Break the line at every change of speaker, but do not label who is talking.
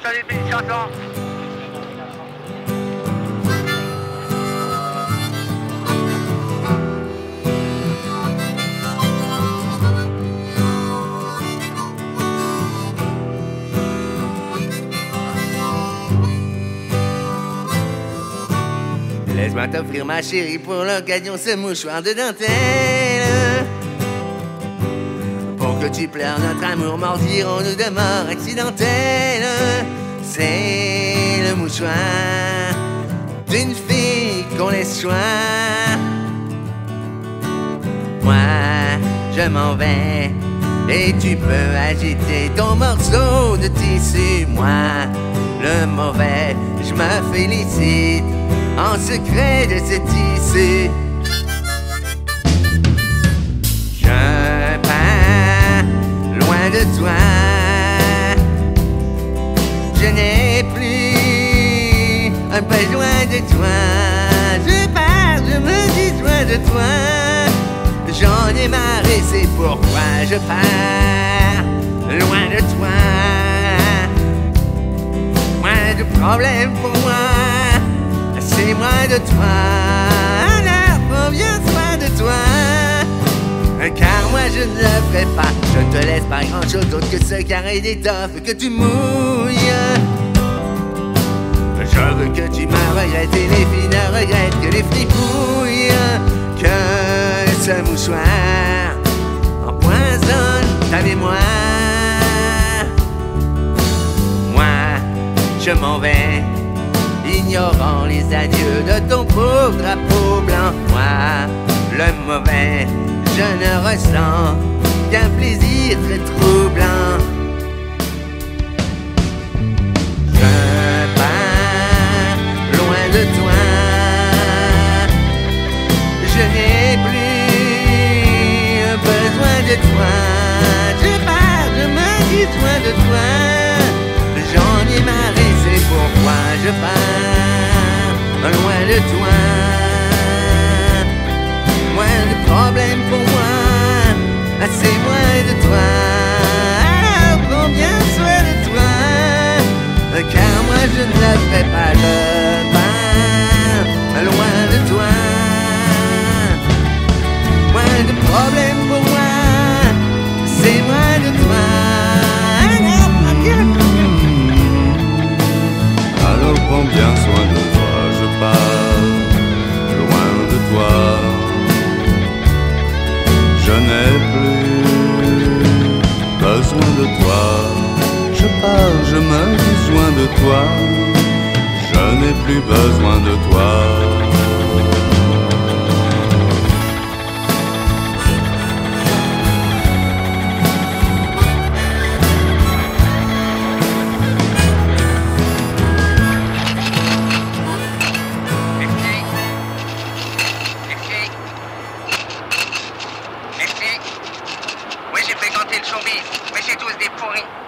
sur les pays chantants.
Laisse-moi t'offrir ma chérie pour l'occasion ce mouchoir de dentelle Que tu pleures notre amour mordirons-nous de mort accidentelle. C'est le mouchoir d'une fille qu'on laisse choix Moi, je m'en vais et tu peux agiter ton morceau de tissu. Moi, le mauvais, je me félicite en secret de ce tissu. Toi. Je n'ai plus un besoin de toi. Je pars, je me dis loin de toi. J'en ai marre et c'est pourquoi je pars loin de toi. Moins de problèmes pour moi c'est moi de toi. Car moi je ne le ferai pas. Je te laisse pas grand chose d'autre que ce carré d'étoffe que tu mouilles. Je veux que tu me regrettes et les filles ne regrettent que les fripouilles. Que ce mouchoir empoisonne ta mémoire. Moi, je m'en vais ignorant les adieux de ton pauvre drapeau blanc. Moi, le mauvais, je ne ressens qu'un plaisir très troublant. Assez moins de toi. Alors prends bien soin de toi, car moi je ne le ferai pas, je pars loin de toi. Moins de problèmes pour moi, c'est moins de toi. Bien
Alors prends bien soin de toi, je pars Je n'ai plus besoin de toi. Je pars, je me dis soin de toi. Je n'ai plus besoin de toi.
chez toi, c'est pourri.